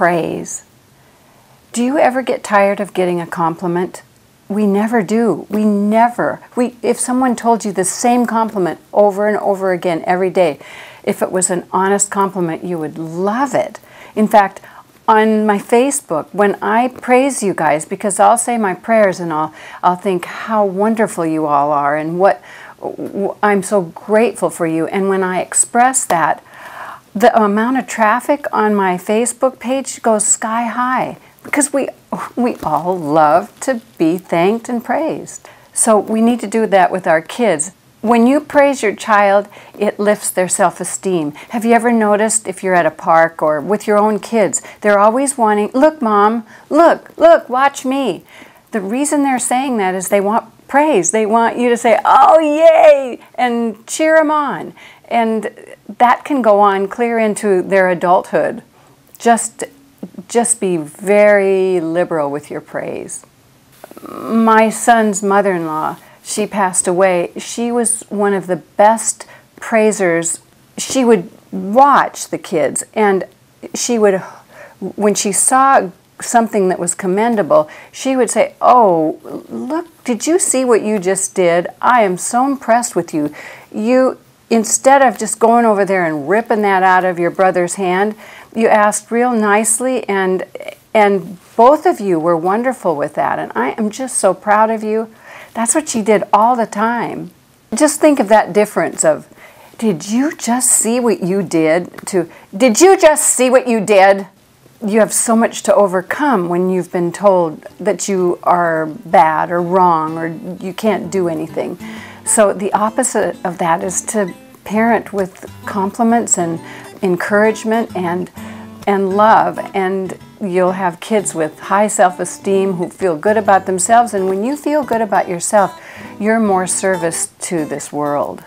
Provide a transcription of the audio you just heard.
praise. Do you ever get tired of getting a compliment? We never do. We never. We if someone told you the same compliment over and over again every day, if it was an honest compliment, you would love it. In fact, on my Facebook, when I praise you guys, because I'll say my prayers and I'll I'll think how wonderful you all are and what I'm so grateful for you. And when I express that, the amount of traffic on my Facebook page goes sky high because we we all love to be thanked and praised. So we need to do that with our kids. When you praise your child, it lifts their self-esteem. Have you ever noticed if you're at a park or with your own kids, they're always wanting, "Look, mom, look, look, watch me." The reason they're saying that is they want praise. They want you to say, "Oh, yay!" and cheer them on. And that can go on clear into their adulthood. Just just be very liberal with your praise. My son's mother-in-law, she passed away. She was one of the best praisers. She would watch the kids and she would when she saw something that was commendable, she would say, Oh, look, did you see what you just did? I am so impressed with you. You, instead of just going over there and ripping that out of your brother's hand, you asked real nicely and and both of you were wonderful with that and I am just so proud of you. That's what she did all the time. Just think of that difference of did you just see what you did to did you just see what you did? you have so much to overcome when you've been told that you are bad or wrong or you can't do anything. So the opposite of that is to parent with compliments and encouragement and and love and you'll have kids with high self-esteem who feel good about themselves and when you feel good about yourself, you're more service to this world.